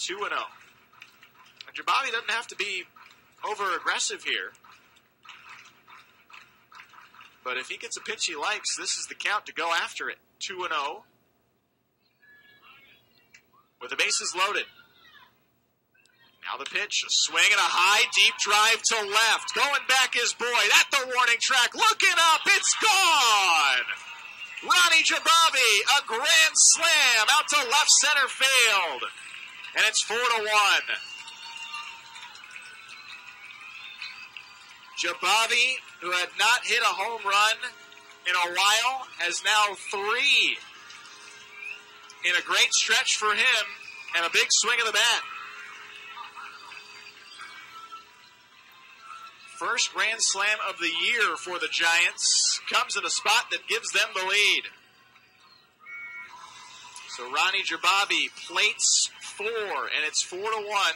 2 0. And oh. Jebavy doesn't have to be over aggressive here. But if he gets a pitch he likes, this is the count to go after it. 2 0. With the bases loaded. Now the pitch, a swing and a high, deep drive to left. Going back is Boyd at the warning track. Looking up, it's gone. Ronnie Jebavy, a grand slam out to left center field. And it's 4 to 1. Jebavy, who had not hit a home run in a while, has now three in a great stretch for him and a big swing of the bat. First grand slam of the year for the Giants comes at a spot that gives them the lead. So Ronnie Jebavy plates four, and it's four to one.